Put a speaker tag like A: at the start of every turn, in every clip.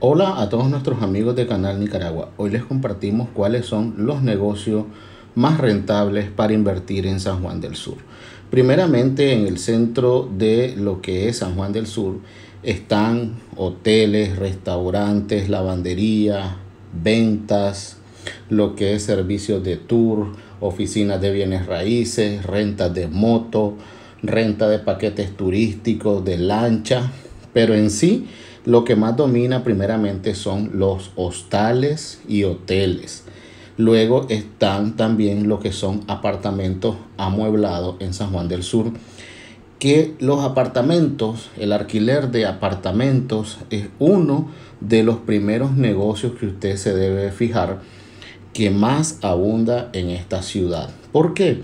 A: Hola a todos nuestros amigos de Canal Nicaragua. Hoy les compartimos cuáles son los negocios más rentables para invertir en San Juan del Sur. Primeramente en el centro de lo que es San Juan del Sur están hoteles, restaurantes, lavandería, ventas, lo que es servicios de tour, oficinas de bienes raíces, rentas de moto, renta de paquetes turísticos, de lancha, pero en sí lo que más domina primeramente son los hostales y hoteles. Luego están también lo que son apartamentos amueblados en San Juan del Sur. Que los apartamentos, el alquiler de apartamentos es uno de los primeros negocios que usted se debe fijar que más abunda en esta ciudad. ¿Por qué?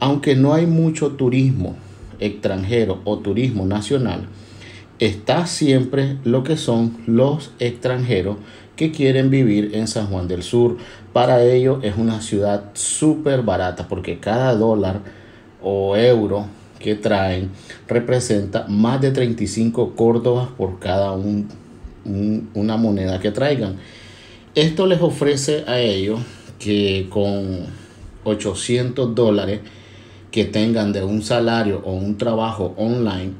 A: Aunque no hay mucho turismo extranjero o turismo nacional, está siempre lo que son los extranjeros que quieren vivir en San Juan del Sur. Para ello es una ciudad súper barata porque cada dólar o euro que traen representa más de 35 córdobas por cada un, una moneda que traigan. Esto les ofrece a ellos que con 800 dólares que tengan de un salario o un trabajo online,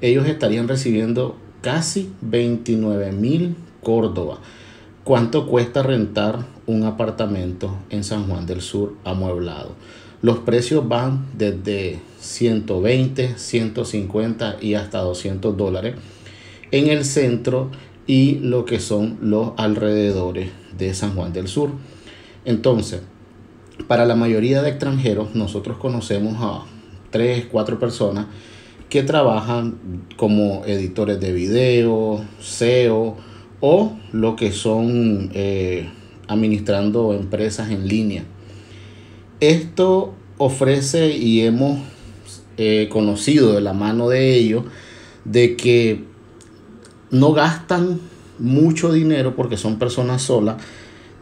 A: ellos estarían recibiendo casi 29 mil Córdoba. ¿Cuánto cuesta rentar un apartamento en San Juan del Sur amueblado? Los precios van desde 120, 150 y hasta 200 dólares en el centro y lo que son los alrededores de San Juan del Sur. Entonces, para la mayoría de extranjeros, nosotros conocemos a 3, 4 personas que trabajan como editores de video, SEO o lo que son eh, administrando empresas en línea. Esto ofrece y hemos eh, conocido de la mano de ellos de que no gastan mucho dinero porque son personas solas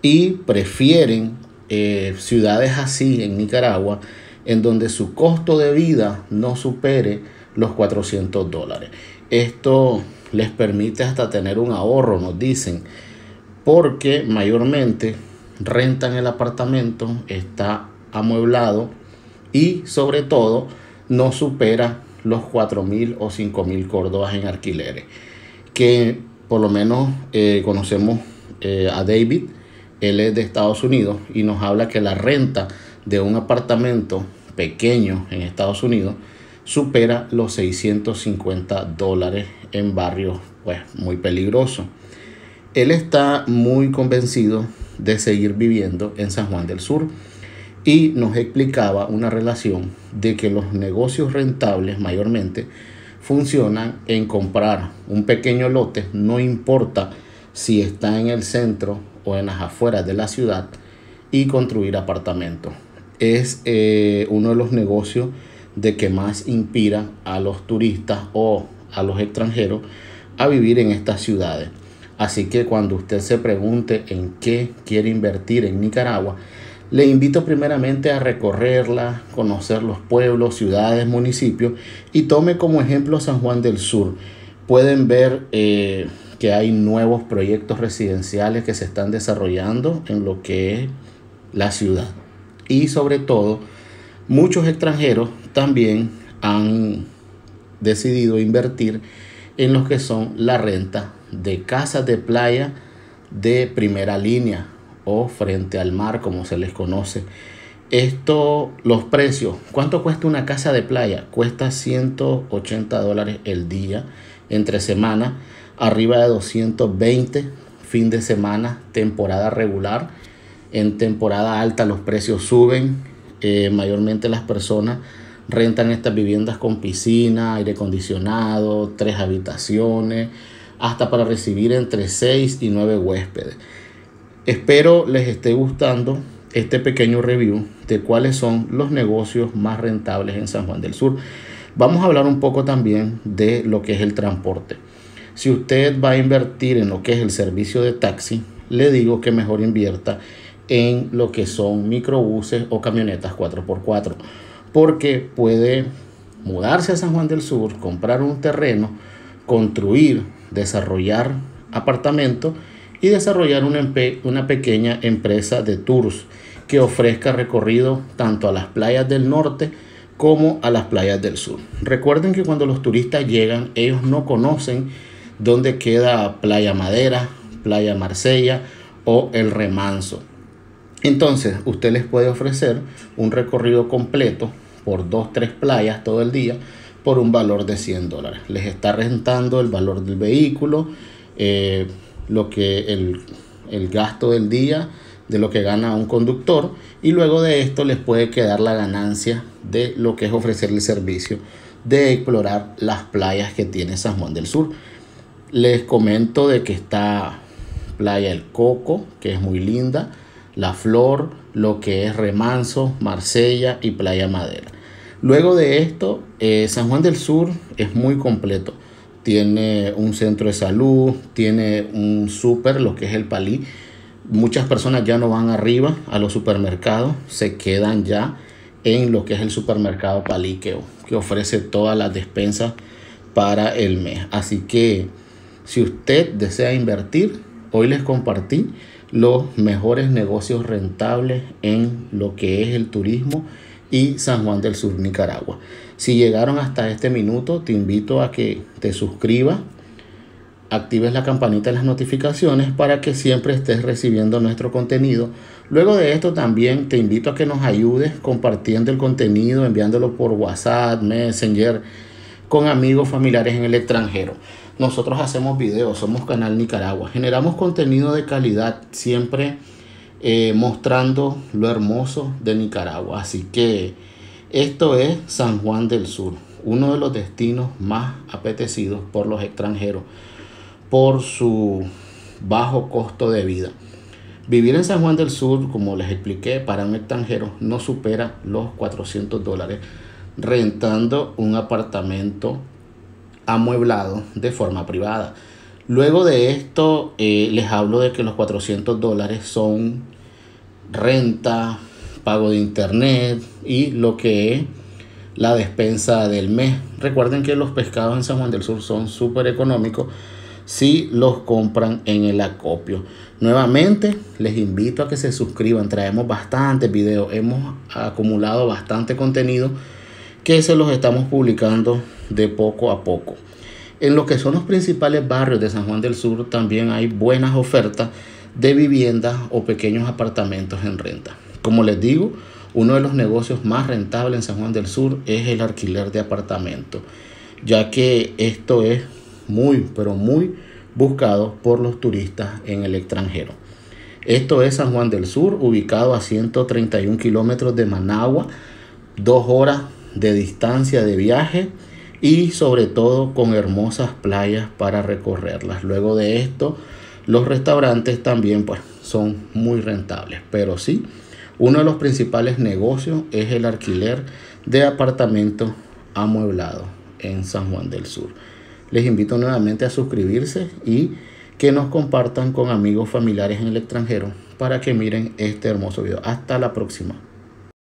A: y prefieren eh, ciudades así en Nicaragua en donde su costo de vida no supere los 400 dólares. Esto les permite hasta tener un ahorro, nos dicen, porque mayormente rentan el apartamento, está amueblado y sobre todo no supera los 4 mil o 5 mil córdobas en alquileres. Que por lo menos eh, conocemos eh, a David, él es de Estados Unidos y nos habla que la renta de un apartamento pequeño en Estados Unidos supera los 650 dólares en barrios pues, muy peligrosos. Él está muy convencido de seguir viviendo en San Juan del Sur y nos explicaba una relación de que los negocios rentables mayormente funcionan en comprar un pequeño lote, no importa si está en el centro o en las afueras de la ciudad, y construir apartamentos. Es eh, uno de los negocios de que más inspira a los turistas o a los extranjeros a vivir en estas ciudades. Así que cuando usted se pregunte en qué quiere invertir en Nicaragua, le invito primeramente a recorrerla, conocer los pueblos, ciudades, municipios y tome como ejemplo San Juan del Sur. Pueden ver eh, que hay nuevos proyectos residenciales que se están desarrollando en lo que es la ciudad. Y sobre todo, Muchos extranjeros también han decidido invertir en lo que son la renta de casas de playa de primera línea o frente al mar como se les conoce. Esto, los precios, ¿cuánto cuesta una casa de playa? Cuesta 180 dólares el día entre semana, arriba de 220 fin de semana, temporada regular. En temporada alta los precios suben, mayormente las personas rentan estas viviendas con piscina, aire acondicionado, tres habitaciones, hasta para recibir entre 6 y 9 huéspedes. Espero les esté gustando este pequeño review de cuáles son los negocios más rentables en San Juan del Sur. Vamos a hablar un poco también de lo que es el transporte. Si usted va a invertir en lo que es el servicio de taxi, le digo que mejor invierta en lo que son microbuses o camionetas 4x4, porque puede mudarse a San Juan del Sur, comprar un terreno, construir, desarrollar apartamento y desarrollar una, una pequeña empresa de tours que ofrezca recorrido tanto a las playas del norte como a las playas del sur. Recuerden que cuando los turistas llegan, ellos no conocen dónde queda Playa Madera, Playa Marsella o El Remanso. Entonces, usted les puede ofrecer un recorrido completo por dos, tres playas todo el día por un valor de 100 dólares. Les está rentando el valor del vehículo, eh, lo que el, el gasto del día de lo que gana un conductor y luego de esto les puede quedar la ganancia de lo que es ofrecerle el servicio de explorar las playas que tiene San Juan del Sur. Les comento de que está Playa El Coco, que es muy linda, La Flor, lo que es Remanso, Marsella y Playa Madera. Luego de esto, eh, San Juan del Sur es muy completo. Tiene un centro de salud, tiene un súper, lo que es el Palí, Muchas personas ya no van arriba a los supermercados, se quedan ya en lo que es el supermercado Paliqueo, que ofrece todas las despensas para el mes. Así que si usted desea invertir, hoy les compartí los mejores negocios rentables en lo que es el turismo y San Juan del Sur, Nicaragua. Si llegaron hasta este minuto, te invito a que te suscribas actives la campanita de las notificaciones para que siempre estés recibiendo nuestro contenido. Luego de esto también te invito a que nos ayudes compartiendo el contenido, enviándolo por WhatsApp, Messenger, con amigos familiares en el extranjero. Nosotros hacemos videos, somos Canal Nicaragua, generamos contenido de calidad, siempre eh, mostrando lo hermoso de Nicaragua. Así que esto es San Juan del Sur, uno de los destinos más apetecidos por los extranjeros por su bajo costo de vida. Vivir en San Juan del Sur, como les expliqué, para un extranjero no supera los 400 dólares rentando un apartamento amueblado de forma privada. Luego de esto eh, les hablo de que los 400 dólares son renta, pago de internet y lo que es la despensa del mes. Recuerden que los pescados en San Juan del Sur son súper económicos si los compran en el acopio. Nuevamente les invito a que se suscriban. Traemos bastantes videos. Hemos acumulado bastante contenido que se los estamos publicando de poco a poco. En lo que son los principales barrios de San Juan del Sur también hay buenas ofertas de viviendas o pequeños apartamentos en renta. Como les digo, uno de los negocios más rentables en San Juan del Sur es el alquiler de apartamentos, ya que esto es muy, pero muy buscado por los turistas en el extranjero. Esto es San Juan del Sur, ubicado a 131 kilómetros de Managua, dos horas de distancia de viaje y sobre todo con hermosas playas para recorrerlas. Luego de esto, los restaurantes también pues, son muy rentables, pero sí, uno de los principales negocios es el alquiler de apartamentos amueblados en San Juan del Sur. Les invito nuevamente a suscribirse y que nos compartan con amigos familiares en el extranjero para que miren este hermoso video. Hasta la próxima.